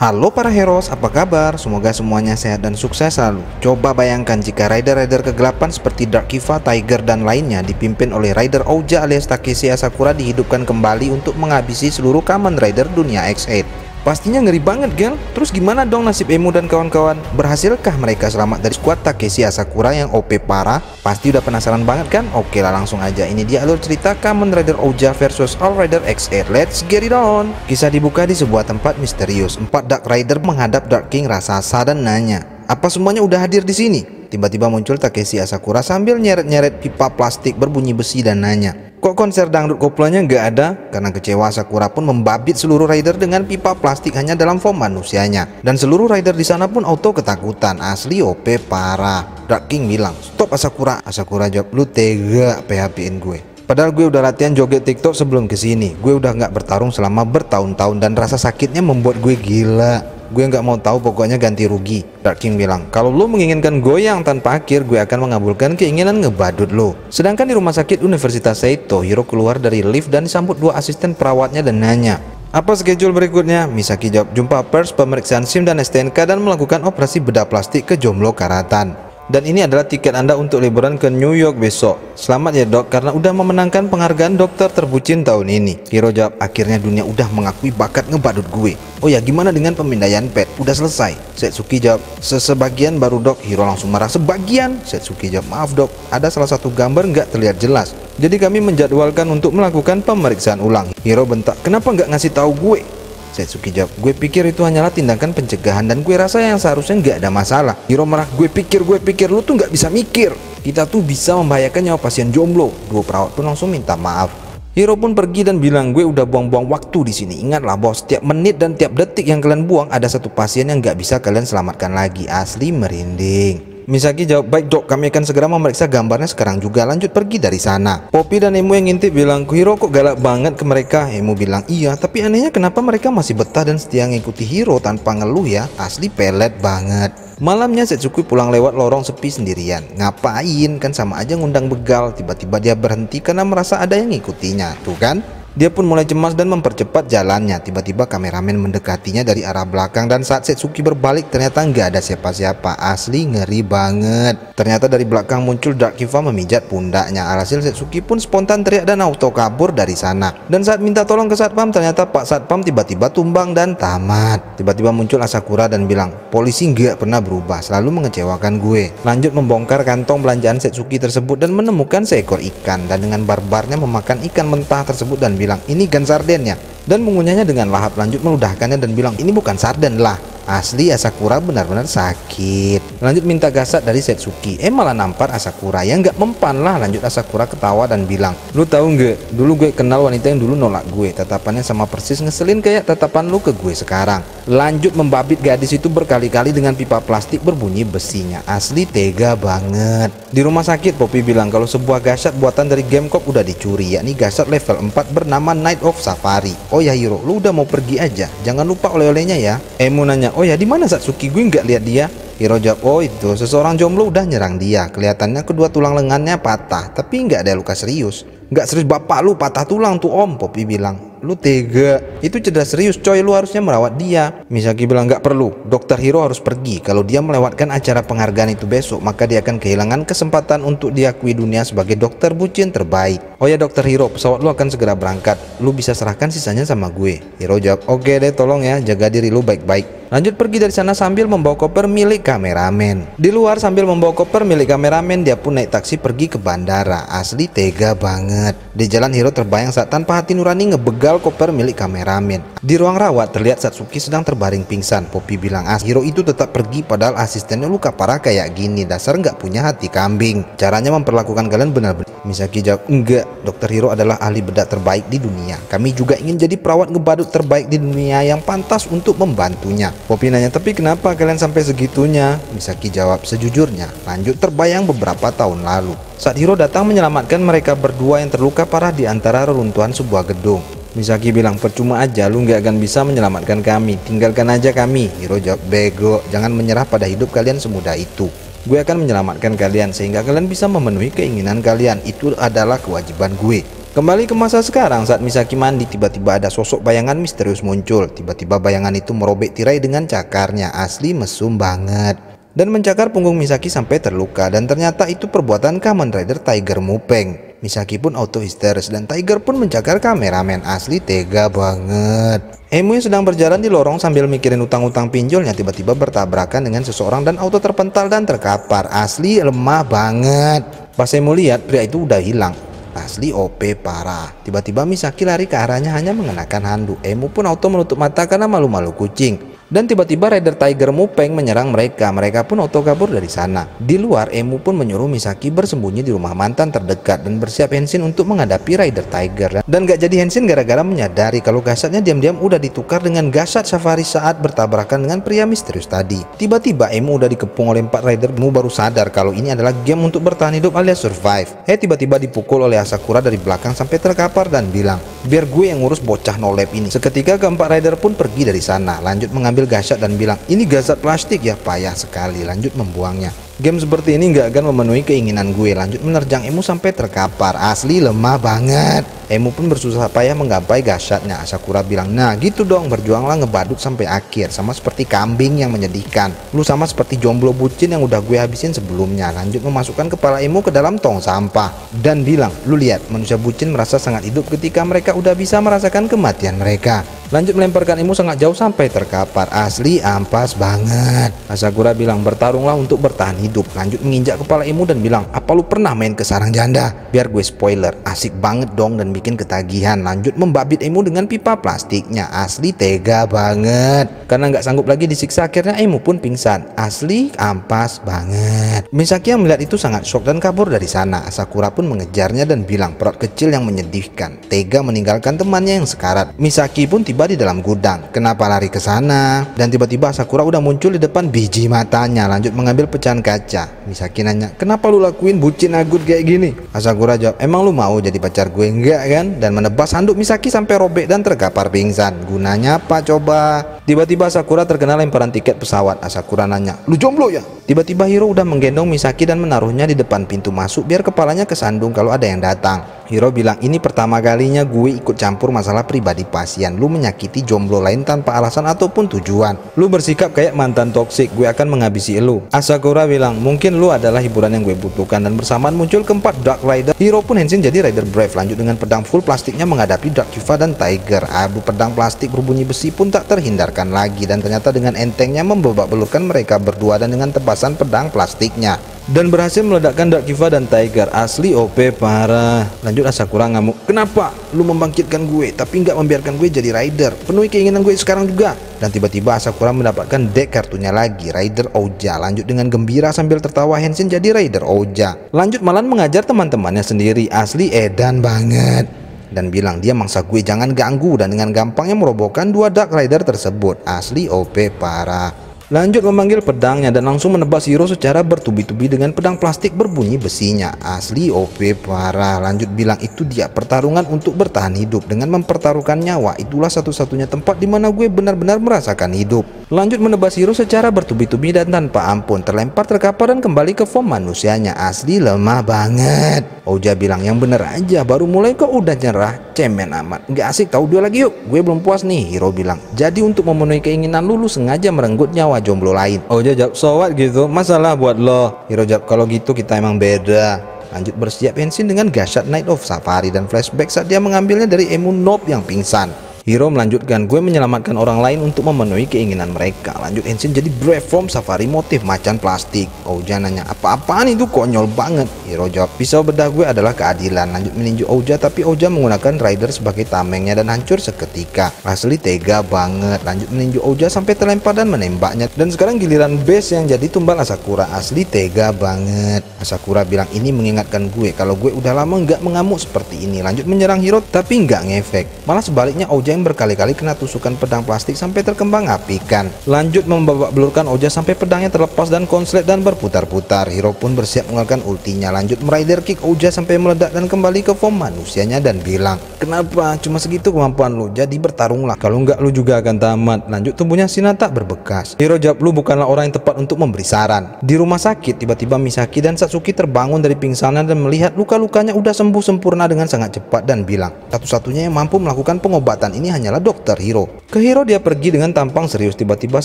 Halo para heroes, apa kabar? Semoga semuanya sehat dan sukses selalu. Coba bayangkan jika rider-rider kegelapan seperti Dark Kiva, Tiger, dan lainnya dipimpin oleh Rider Ouja alias Takeshi Asakura dihidupkan kembali untuk menghabisi seluruh Kamen Rider dunia X8. Pastinya ngeri banget gel. Terus gimana dong nasib Emu dan kawan-kawan? Berhasilkah mereka selamat dari skuad Takeshi Asakura yang OP parah? Pasti udah penasaran banget kan? Oke lah langsung aja. Ini dia alur cerita Kamen Rider Ouja versus All Rider X8 Let's get it on. Kisah dibuka di sebuah tempat misterius. Empat Dark Rider menghadap Dark King Rasasa dan nanya Apa semuanya udah hadir di sini? Tiba-tiba muncul Takeshi Asakura sambil nyeret-nyeret pipa plastik berbunyi besi dan nanya Kok konser dangdut koplonya nggak ada? Karena kecewa Sakura pun membabit seluruh rider dengan pipa plastik hanya dalam form manusianya. Dan seluruh rider di sana pun auto ketakutan. Asli OP parah. Dark King bilang, stop Asakura. Asakura jawab, lu tega PHP-in gue. Padahal gue udah latihan joget TikTok sebelum ke sini. Gue udah nggak bertarung selama bertahun-tahun dan rasa sakitnya membuat gue gila. Gue nggak mau tahu pokoknya ganti rugi. Dark King bilang, kalau lo menginginkan goyang tanpa akhir, gue akan mengabulkan keinginan ngebadut lo. Sedangkan di rumah sakit Universitas Seito, Hiro keluar dari lift dan disambut dua asisten perawatnya dan nanya, apa schedule berikutnya? Misaki jawab, jumpa pers, pemeriksaan SIM dan STNK dan melakukan operasi bedah plastik ke Jomblo Karatan. Dan ini adalah tiket Anda untuk liburan ke New York besok. Selamat ya dok, karena udah memenangkan penghargaan dokter terbucin tahun ini. Hiro jawab, akhirnya dunia udah mengakui bakat ngebadut gue. Oh ya, gimana dengan pemindaian pet? Udah selesai. Setsuki jawab, sesebagian baru dok. Hiro langsung marah, sebagian? Setsuki jawab, maaf dok, ada salah satu gambar nggak terlihat jelas. Jadi kami menjadwalkan untuk melakukan pemeriksaan ulang. Hiro bentak, kenapa nggak ngasih tahu gue? Setsuki jawab, gue pikir itu hanyalah tindakan pencegahan dan gue rasa yang seharusnya nggak ada masalah. Hiro marah, gue pikir, gue pikir, lu tuh nggak bisa mikir. Kita tuh bisa membahayakan nyawa pasien jomblo. Dua perawat pun langsung minta maaf. Hiro pun pergi dan bilang gue udah buang-buang waktu di sini. Ingatlah bos, tiap menit dan tiap detik yang kalian buang ada satu pasien yang nggak bisa kalian selamatkan lagi. Asli merinding. Misaki jawab, baik dok, kami akan segera memeriksa gambarnya sekarang juga. Lanjut pergi dari sana. Poppy dan Emu yang ngintip bilang, Hiro kok galak banget ke mereka. Emu bilang, iya, tapi anehnya kenapa mereka masih betah dan setia ngikuti Hiro tanpa ngeluh ya. Asli pelet banget. Malamnya Setsuki pulang lewat lorong sepi sendirian. Ngapain? Kan sama aja ngundang begal. Tiba-tiba dia berhenti karena merasa ada yang ngikutinya. Tuh kan? Dia pun mulai cemas dan mempercepat jalannya. Tiba-tiba kameramen mendekatinya dari arah belakang dan saat Setsuki berbalik ternyata nggak ada siapa-siapa. Asli ngeri banget. Ternyata dari belakang muncul Dark Kiva memijat pundaknya. Alhasil Setsuki pun spontan teriak dan auto kabur dari sana. Dan saat minta tolong ke Satpam ternyata Pak Satpam tiba-tiba tumbang dan tamat. Tiba-tiba muncul Asakura dan bilang, polisi nggak pernah berubah, selalu mengecewakan gue. Lanjut membongkar kantong belanjaan Setsuki tersebut dan menemukan seekor ikan. Dan dengan barbarnya memakan ikan mentah tersebut dan bilang ini gan sardennya dan mengunyahnya dengan lahap lanjut meludahkannya dan bilang ini bukan sarden lah Asli Asakura benar-benar sakit. Lanjut minta gasat dari Setsuki. Eh malah nampar Asakura yang nggak mempan lah. Lanjut Asakura ketawa dan bilang, lu tahu nggak? Dulu gue kenal wanita yang dulu nolak gue. Tatapannya sama persis ngeselin kayak tatapan lu ke gue sekarang. Lanjut membabit gadis itu berkali-kali dengan pipa plastik berbunyi besinya. Asli tega banget. Di rumah sakit Poppy bilang kalau sebuah gasat buatan dari Gamecop udah dicuri, yakni gasat level 4 bernama Night of Safari. Oh ya Hiro, lu udah mau pergi aja. Jangan lupa oleh-olehnya ya. Emu nanya, oh ya di mana Satsuki? Gue nggak lihat dia. Hiro jawab oh itu seseorang jomblo udah nyerang dia. Kelihatannya kedua tulang lengannya patah tapi nggak ada luka serius. Nggak serius bapak lu patah tulang tuh om Poppy bilang Lu tega. Itu cedera serius coy, lu harusnya merawat dia. Misaki bilang nggak perlu. Dokter Hiro harus pergi. Kalau dia melewatkan acara penghargaan itu besok, maka dia akan kehilangan kesempatan untuk diakui dunia sebagai dokter bucin terbaik. Oh ya dokter Hiro, pesawat lu akan segera berangkat. Lu bisa serahkan sisanya sama gue. Hiro jawab, oke deh tolong ya, jaga diri lu baik-baik. Lanjut pergi dari sana sambil membawa koper milik kameramen. Di luar sambil membawa koper milik kameramen, dia pun naik taksi pergi ke bandara. Asli tega banget. Di jalan Hiro terbayang saat tanpa hati nurani ngebegal begal koper milik kameramen. Di ruang rawat terlihat Satsuki sedang terbaring pingsan. Poppy bilang as Hiro itu tetap pergi padahal asistennya luka parah kayak gini. Dasar nggak punya hati kambing. Caranya memperlakukan kalian benar-benar. Misaki jawab enggak. Dokter Hiro adalah ahli bedak terbaik di dunia. Kami juga ingin jadi perawat ngebadut terbaik di dunia yang pantas untuk membantunya. Poppy nanya tapi kenapa kalian sampai segitunya? Misaki jawab sejujurnya. Lanjut terbayang beberapa tahun lalu. Saat Hiro datang menyelamatkan mereka berdua yang terluka parah di antara reruntuhan sebuah gedung. Misaki bilang percuma aja lu nggak akan bisa menyelamatkan kami tinggalkan aja kami Hiro jawab bego jangan menyerah pada hidup kalian semudah itu gue akan menyelamatkan kalian sehingga kalian bisa memenuhi keinginan kalian itu adalah kewajiban gue Kembali ke masa sekarang saat Misaki mandi tiba-tiba ada sosok bayangan misterius muncul. Tiba-tiba bayangan itu merobek tirai dengan cakarnya. Asli mesum banget. Dan mencakar punggung Misaki sampai terluka dan ternyata itu perbuatan Kamen Rider Tiger Mupeng. Misaki pun auto histeris dan Tiger pun mencakar kameramen asli tega banget. Emu yang sedang berjalan di lorong sambil mikirin utang-utang pinjolnya tiba-tiba bertabrakan dengan seseorang dan auto terpental dan terkapar. Asli lemah banget. Pas Emu lihat pria itu udah hilang. Asli OP parah. Tiba-tiba Misaki lari ke arahnya hanya mengenakan handuk. Emu pun auto menutup mata karena malu-malu kucing. Dan tiba-tiba Rider Tiger Mupeng menyerang mereka. Mereka pun auto kabur dari sana. Di luar, Emu pun menyuruh Misaki bersembunyi di rumah mantan terdekat dan bersiap Henshin untuk menghadapi Rider Tiger. Dan gak jadi Henshin gara-gara menyadari kalau gasatnya diam-diam udah ditukar dengan gasat Safari saat bertabrakan dengan pria misterius tadi. Tiba-tiba Emu udah dikepung oleh empat Rider. Emu baru sadar kalau ini adalah game untuk bertahan hidup alias survive. Eh tiba-tiba dipukul oleh Asakura dari belakang sampai terkapar dan bilang, biar gue yang ngurus bocah nolep ini. Seketika keempat Rider pun pergi dari sana. Lanjut mengambil mengambil gasat dan bilang, ini gasat plastik ya payah sekali, lanjut membuangnya. Game seperti ini nggak akan memenuhi keinginan gue. Lanjut menerjang Emu sampai terkapar. Asli lemah banget. Emu pun bersusah payah menggapai gasatnya. Asakura bilang, nah gitu dong berjuanglah ngebadut sampai akhir. Sama seperti kambing yang menyedihkan. Lu sama seperti jomblo bucin yang udah gue habisin sebelumnya. Lanjut memasukkan kepala Emu ke dalam tong sampah. Dan bilang, lu lihat manusia bucin merasa sangat hidup ketika mereka udah bisa merasakan kematian mereka. Lanjut melemparkan Emu sangat jauh sampai terkapar. Asli ampas banget. Asakura bilang bertarunglah untuk bertahan hidup. Lanjut menginjak kepala Emu dan bilang apa lu pernah main ke sarang janda? Biar gue spoiler asik banget dong dan bikin ketagihan. Lanjut membabit Emu dengan pipa plastiknya. Asli tega banget. Karena nggak sanggup lagi disiksa akhirnya Emu pun pingsan. Asli ampas banget. Misaki yang melihat itu sangat shock dan kabur dari sana. Sakura pun mengejarnya dan bilang perut kecil yang menyedihkan. Tega meninggalkan temannya yang sekarat. Misaki pun tiba di dalam gudang kenapa lari ke sana dan tiba-tiba Sakura udah muncul di depan biji matanya lanjut mengambil pecahan kaca kaca. Misaki nanya, kenapa lu lakuin bucin agut kayak gini? Asakura jawab, emang lu mau jadi pacar gue enggak kan? Dan menebas handuk Misaki sampai robek dan terkapar pingsan. Gunanya apa coba? Tiba-tiba Asakura terkena lemparan tiket pesawat. Asakura nanya, lu jomblo ya? Tiba-tiba Hiro udah menggendong Misaki dan menaruhnya di depan pintu masuk biar kepalanya kesandung kalau ada yang datang. Hiro bilang ini pertama kalinya gue ikut campur masalah pribadi pasien. Lu menyakiti jomblo lain tanpa alasan ataupun tujuan. Lu bersikap kayak mantan toksik, gue akan menghabisi lu. Asakura bilang mungkin lu adalah hiburan yang gue butuhkan dan bersamaan muncul keempat Dark Rider. Hiro pun Henshin jadi Rider Brave lanjut dengan pedang full plastiknya menghadapi Dark Kiva dan Tiger. Abu pedang plastik berbunyi besi pun tak terhindarkan lagi dan ternyata dengan entengnya membebak belurkan mereka berdua dan dengan tebasan pedang plastiknya. Dan berhasil meledakkan Dark Kiva dan Tiger. Asli OP parah. Lanjut Asakura ngamuk. Kenapa lu membangkitkan gue tapi nggak membiarkan gue jadi rider? Penuhi keinginan gue sekarang juga. Dan tiba-tiba Asakura mendapatkan deck kartunya lagi Rider Oja. Lanjut dengan gembira sambil tertawa Henshin jadi Rider Oja. Lanjut Malan mengajar teman-temannya sendiri. Asli edan banget dan bilang dia mangsa gue jangan ganggu dan dengan gampangnya merobohkan dua Dark Rider tersebut asli OP parah Lanjut memanggil pedangnya dan langsung menebas Hiro secara bertubi-tubi dengan pedang plastik berbunyi besinya. Asli OP parah. Lanjut bilang itu dia pertarungan untuk bertahan hidup dengan mempertaruhkan nyawa. Itulah satu-satunya tempat di mana gue benar-benar merasakan hidup. Lanjut menebas Hiro secara bertubi-tubi dan tanpa ampun. Terlempar terkapar dan kembali ke form manusianya. Asli lemah banget. Oja bilang yang bener aja baru mulai kok udah nyerah. Cemen amat. Gak asik tahu dua lagi yuk. Gue belum puas nih. Hiro bilang. Jadi untuk memenuhi keinginan lulu sengaja merenggut nyawa jomblo lain Oh jawab so what gitu masalah buat lo Hiro jawab kalau gitu kita emang beda lanjut bersiap bensin dengan gasat Night of Safari dan flashback saat dia mengambilnya dari Emu Nob yang pingsan Hiro melanjutkan, gue menyelamatkan orang lain untuk memenuhi keinginan mereka. Lanjut Henshin jadi brave form safari motif macan plastik. Ouja nanya, apa-apaan itu konyol banget? Hiro jawab, pisau bedah gue adalah keadilan. Lanjut meninju Ouja, tapi Ouja menggunakan rider sebagai tamengnya dan hancur seketika. Asli tega banget. Lanjut meninju Ouja sampai terlempar dan menembaknya. Dan sekarang giliran base yang jadi tumbal Asakura. Asli tega banget. Asakura bilang, ini mengingatkan gue kalau gue udah lama nggak mengamuk seperti ini. Lanjut menyerang Hiro, tapi nggak ngefek. Malah sebaliknya Ouja Oja yang berkali-kali kena tusukan pedang plastik sampai terkembang apikan. Lanjut membabak belurkan Oja sampai pedangnya terlepas dan konslet dan berputar-putar. Hiro pun bersiap mengeluarkan ultinya. Lanjut merider kick Oja sampai meledak dan kembali ke form manusianya dan bilang, Kenapa? Cuma segitu kemampuan lu, jadi bertarunglah. Kalau enggak lu juga akan tamat. Lanjut tubuhnya Sinata berbekas. Hiro jawab lu bukanlah orang yang tepat untuk memberi saran. Di rumah sakit, tiba-tiba Misaki dan Satsuki terbangun dari pingsanan dan melihat luka-lukanya udah sembuh sempurna dengan sangat cepat dan bilang, satu-satunya yang mampu melakukan pengobatan hanyalah dokter Hiro. Ke Hiro dia pergi dengan tampang serius. Tiba-tiba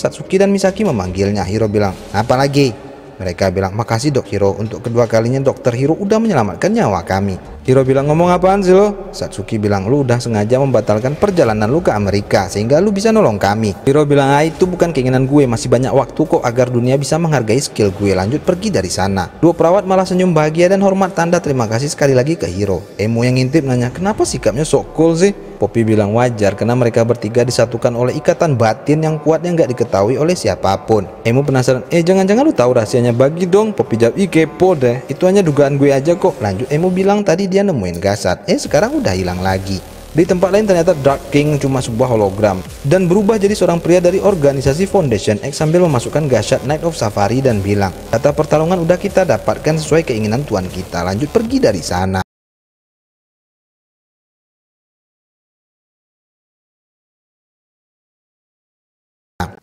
Satsuki dan Misaki memanggilnya. Hiro bilang, apa lagi? Mereka bilang, makasih dok Hiro, untuk kedua kalinya dokter Hiro udah menyelamatkan nyawa kami. Hiro bilang, ngomong apaan sih lo? Satsuki bilang, lu udah sengaja membatalkan perjalanan lu ke Amerika, sehingga lu bisa nolong kami. Hiro bilang, ah itu bukan keinginan gue, masih banyak waktu kok agar dunia bisa menghargai skill gue, lanjut pergi dari sana. Dua perawat malah senyum bahagia dan hormat tanda terima kasih sekali lagi ke Hiro. Emo yang ngintip nanya, kenapa sikapnya sok cool sih? Poppy bilang wajar karena mereka bertiga disatukan oleh ikatan batin yang kuat yang gak diketahui oleh siapa pun. Emo penasaran, eh jangan-jangan lu tahu rahasianya bagi dong. Poppy jawab, ih kepo deh, itu hanya dugaan gue aja kok. Lanjut Emo bilang tadi dia nemuin gasat, eh sekarang udah hilang lagi. Di tempat lain ternyata Dark King cuma sebuah hologram dan berubah jadi seorang pria dari organisasi Foundation X sambil memasukkan gasat Night of Safari dan bilang, kata pertarungan udah kita dapatkan sesuai keinginan tuan kita, lanjut pergi dari sana.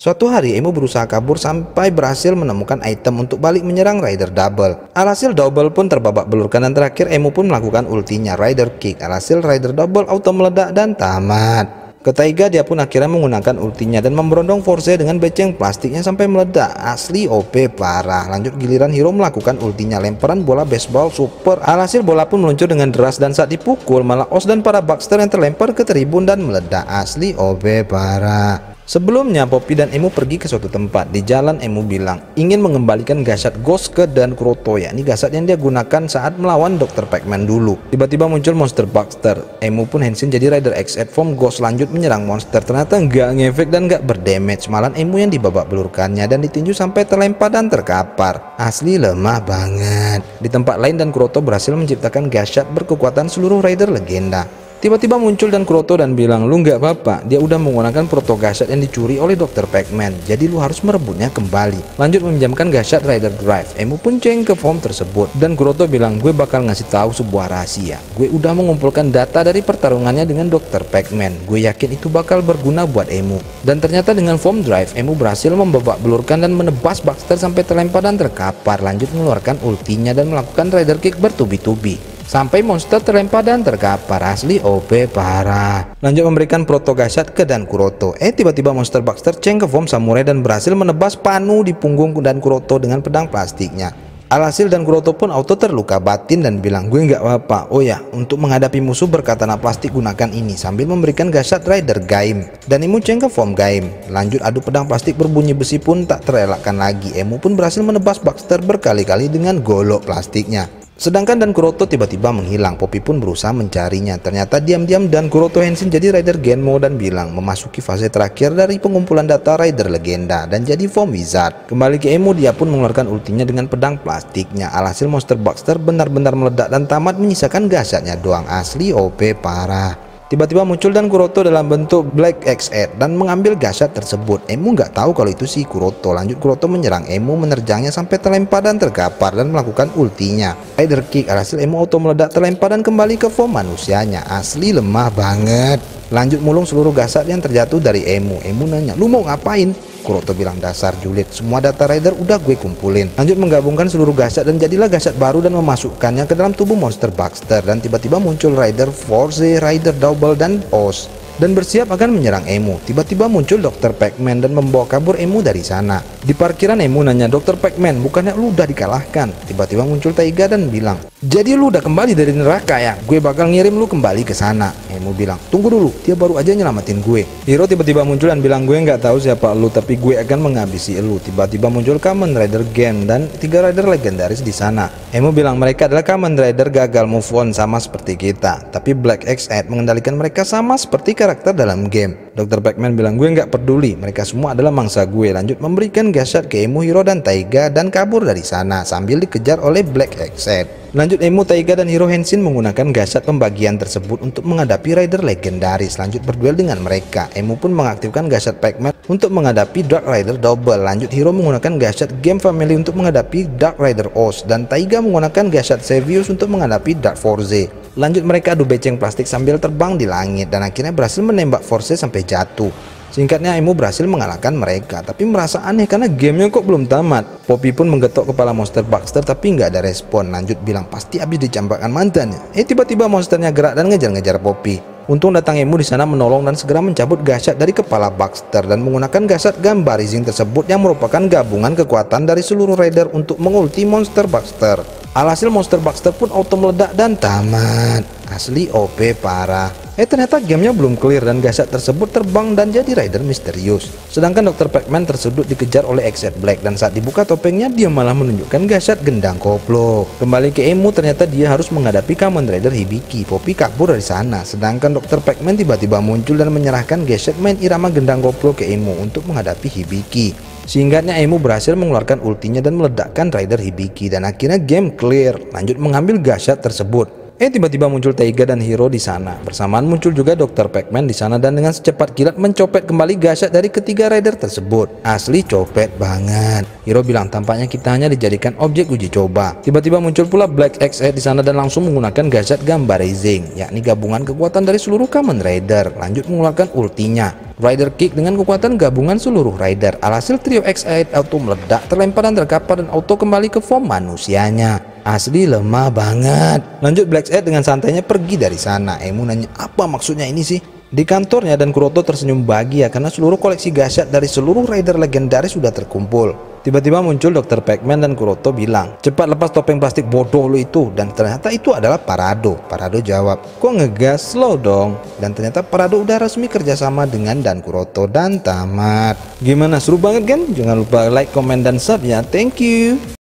Suatu hari Emo berusaha kabur sampai berhasil menemukan item untuk balik menyerang Rider Double. Alhasil Double pun terbabak belurkan dan terakhir Emo pun melakukan ultinya Rider Kick. Alhasil Rider Double auto meledak dan tamat. Ketiga dia pun akhirnya menggunakan ultinya dan memberondong Force dengan beceng plastiknya sampai meledak. Asli OP parah. Lanjut giliran Hero melakukan ultinya lemparan bola baseball super. Alhasil bola pun meluncur dengan deras dan saat dipukul malah Os dan para Baxter yang terlempar ke tribun dan meledak. Asli OP parah. Sebelumnya Poppy dan Emu pergi ke suatu tempat. Di jalan Emu bilang ingin mengembalikan gasat Ghost ke dan Kuroto yakni gasat yang dia gunakan saat melawan Dr. Pac-Man dulu. Tiba-tiba muncul monster Baxter. Emu pun Henshin jadi Rider X at form Ghost lanjut menyerang monster. Ternyata nggak ngefek dan nggak berdamage. Malah Emu yang dibabak belurkannya dan ditinju sampai terlempar dan terkapar. Asli lemah banget. Di tempat lain dan Kuroto berhasil menciptakan gasat berkekuatan seluruh Rider legenda. Tiba-tiba muncul dan Kuroto dan bilang, lu nggak apa-apa, dia udah menggunakan proto gasat yang dicuri oleh Dr. Pac-Man, jadi lu harus merebutnya kembali. Lanjut meminjamkan gasat Rider Drive, Emu pun ceng ke form tersebut, dan Kuroto bilang, gue bakal ngasih tahu sebuah rahasia. Gue udah mengumpulkan data dari pertarungannya dengan Dr. Pac-Man, gue yakin itu bakal berguna buat Emu. Dan ternyata dengan form Drive, Emu berhasil membabak belurkan dan menebas Baxter sampai terlempar dan terkapar, lanjut mengeluarkan ultinya dan melakukan Rider Kick bertubi-tubi sampai monster terlempar dan terkapar asli OP parah lanjut memberikan proto gasat ke Dan Kuroto eh tiba-tiba monster Baxter ceng ke form samurai dan berhasil menebas Panu di punggung Dan Kuroto dengan pedang plastiknya Alhasil dan Kuroto pun auto terluka batin dan bilang gue nggak apa-apa. Oh ya, untuk menghadapi musuh berkatana plastik gunakan ini sambil memberikan gasat Rider Gaim dan Emu ceng ke form Gaim. Lanjut adu pedang plastik berbunyi besi pun tak terelakkan lagi. Emu pun berhasil menebas Baxter berkali-kali dengan golok plastiknya. Sedangkan Dan Kuroto tiba-tiba menghilang, Poppy pun berusaha mencarinya. Ternyata diam-diam Dan Kuroto Henshin jadi Rider Genmo dan bilang memasuki fase terakhir dari pengumpulan data Rider legenda dan jadi form wizard. Kembali ke Emo, dia pun mengeluarkan ultinya dengan pedang plastiknya. Alhasil monster Baxter benar-benar meledak dan tamat menyisakan gasatnya doang. Asli OP parah. Tiba-tiba muncul dan Kuroto dalam bentuk Black X8 dan mengambil gasat tersebut. Emu nggak tahu kalau itu si Kuroto. Lanjut Kuroto menyerang Emu menerjangnya sampai terlempar dan terkapar dan melakukan ultinya. Rider Kick alhasil Emu auto meledak terlempar dan kembali ke form manusianya. Asli lemah banget. Lanjut mulung seluruh gasat yang terjatuh dari Emu. Emu nanya, lu mau ngapain? Kuroto bilang dasar julid semua data rider udah gue kumpulin lanjut menggabungkan seluruh gasat dan jadilah gasat baru dan memasukkannya ke dalam tubuh monster Baxter dan tiba-tiba muncul rider Force, rider double dan Oz dan bersiap akan menyerang Emu. Tiba-tiba muncul Dr. Pac-Man dan membawa kabur Emu dari sana. Di parkiran Emu nanya, Dr. Pac-Man, bukannya lu udah dikalahkan? Tiba-tiba muncul Taiga dan bilang, jadi lu udah kembali dari neraka ya? Gue bakal ngirim lu kembali ke sana. Emu bilang, tunggu dulu, dia baru aja nyelamatin gue. Hero tiba-tiba muncul dan bilang, gue nggak tahu siapa lu, tapi gue akan menghabisi lu. Tiba-tiba muncul Kamen Rider Gen dan tiga rider legendaris di sana. Emu bilang mereka adalah Kamen Rider gagal move on sama seperti kita, tapi Black X8 mengendalikan mereka sama seperti karakter dalam game. Dr. Pac-Man bilang gue nggak peduli, mereka semua adalah mangsa gue. Lanjut memberikan gasat ke Emu, Hiro, dan Taiga dan kabur dari sana sambil dikejar oleh Black Exit. Lanjut Emu, Taiga, dan Hiro Henshin menggunakan gasat pembagian tersebut untuk menghadapi Rider legendaris. Lanjut berduel dengan mereka. Emu pun mengaktifkan gasat Pac-Man untuk menghadapi Dark Rider Double. Lanjut Hiro menggunakan gasat Game Family untuk menghadapi Dark Rider Oz. Dan Taiga menggunakan gasat Sevius untuk menghadapi Dark Force. Lanjut mereka adu beceng plastik sambil terbang di langit dan akhirnya berhasil menembak Force sampai jatuh. Singkatnya Emu berhasil mengalahkan mereka tapi merasa aneh karena gamenya kok belum tamat. Poppy pun menggetok kepala monster Baxter tapi nggak ada respon. Lanjut bilang pasti habis dicampakkan mantannya. Eh tiba-tiba monsternya gerak dan ngejar-ngejar Poppy. Untung datang Emu di sana menolong dan segera mencabut gasat dari kepala Baxter dan menggunakan gasat gambar Rising tersebut yang merupakan gabungan kekuatan dari seluruh Raider untuk mengulti monster Baxter. Alhasil monster Baxter pun auto meledak dan tamat. Asli OP parah. Eh ternyata gamenya belum clear dan gasat tersebut terbang dan jadi rider misterius. Sedangkan Dr. Pac-Man tersudut dikejar oleh Exit Black dan saat dibuka topengnya dia malah menunjukkan gasat gendang koplo. Kembali ke Emu ternyata dia harus menghadapi Kamen Rider Hibiki. Poppy kabur dari sana. Sedangkan Dr. Pac-Man tiba-tiba muncul dan menyerahkan gasat main irama gendang koplo ke Emu untuk menghadapi Hibiki. Sehingga Emu berhasil mengeluarkan ultinya dan meledakkan Rider Hibiki dan akhirnya game clear. Lanjut mengambil gasat tersebut. Eh tiba-tiba muncul Taiga dan Hiro di sana. Bersamaan muncul juga Dr. Pac-Man di sana dan dengan secepat kilat mencopet kembali gasat dari ketiga rider tersebut. Asli copet banget. Hiro bilang tampaknya kita hanya dijadikan objek uji coba. Tiba-tiba muncul pula Black X di sana dan langsung menggunakan gasat gambar Rising, yakni gabungan kekuatan dari seluruh Kamen Rider. Lanjut mengeluarkan ultinya. Rider Kick dengan kekuatan gabungan seluruh rider. Alhasil trio X8 auto meledak, terlempar dan terkapar dan auto kembali ke form manusianya. Asli lemah banget. Lanjut Black Blacksad dengan santainya pergi dari sana. Emu nanya apa maksudnya ini sih? Di kantornya dan Kuroto tersenyum bahagia karena seluruh koleksi gasat dari seluruh rider legendaris sudah terkumpul. Tiba-tiba muncul Dr. Pac-Man dan Kuroto bilang, cepat lepas topeng plastik bodoh lu itu. Dan ternyata itu adalah Parado. Parado jawab, kok ngegas? Slow dong. Dan ternyata Parado udah resmi kerjasama dengan Dan Kuroto dan tamat. Gimana seru banget kan? Jangan lupa like, comment, dan sub ya. Thank you.